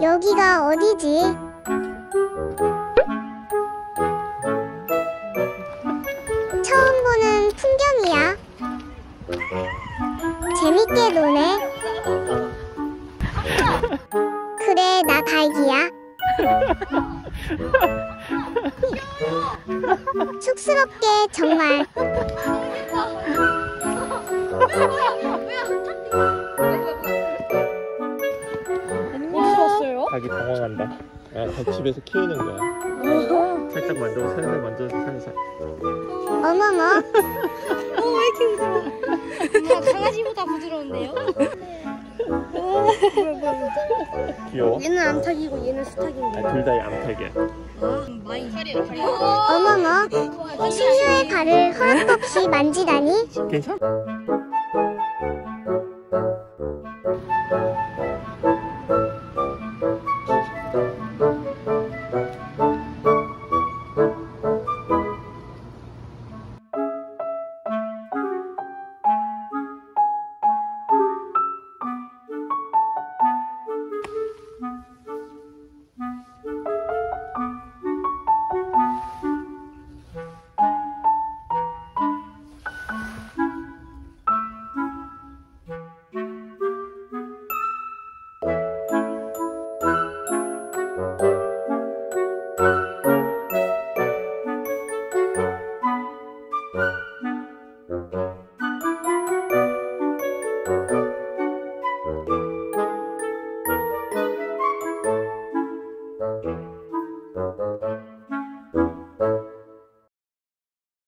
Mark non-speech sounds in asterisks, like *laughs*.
여기가 어디지? 처음 보는 풍경이야. 재밌게 노네. 그래, 나 닭이야. *laughs* 쑥스럽게 정말. *laughs* 닭이 당황한다. 야, 닭 집에서 키우는 거야. 살짝 만져고 살살 만져서 살살. 어머머, *laughs* 엄마 강아지보다 부드러운데요? 귀여워. 얘는 암탉이고 얘는 수탉인데 아, 둘다 암탉이야. 아 어머머. 신유의 발을 허락도 없이 만지다니? 괜찮아? Thank you.